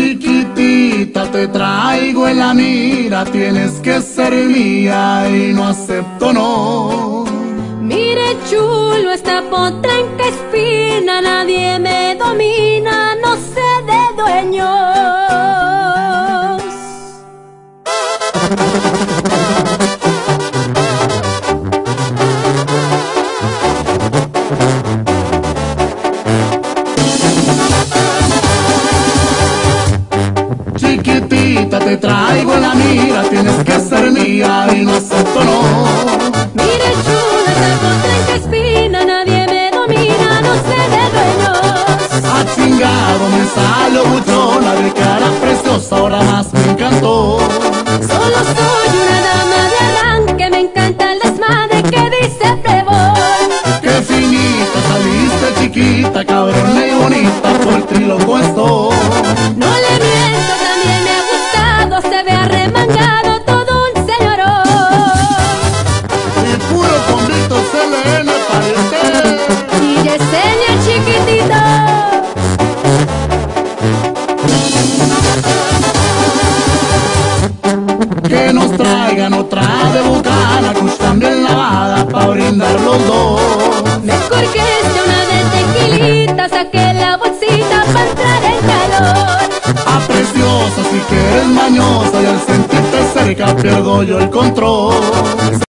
chiquitita, te traigo en la mira, tienes que ser mía y no acepto no. Mire chulo esta potranca espina te traigo en la mira, tienes que ser mía y no acepto no. Mire chula esta potranca espina, nadie me domina, no sé de dueños. Ha chingado me salió buchona de cara preciosa, ahora más me encantó. Solo soy una dama de arranque, me encanta el desmadre que dice Playboy. Qué finita saliste chiquita, cabrona y bonita, por trílogo estoy. Traigan otra de bucana, pues también lavada, pa' brindar los dos. Mejor que sea una de tequilita, saque la bolsita para entrar en calor. A preciosa, si que eres mañosa y al sentirte cerca pierdo yo el control.